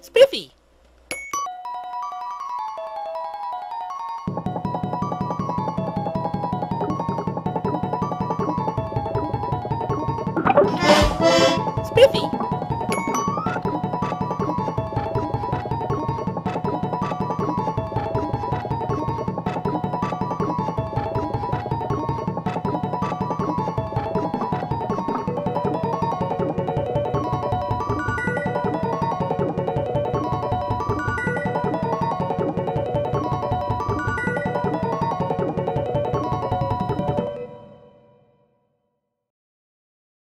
Spiffy! Spiffy!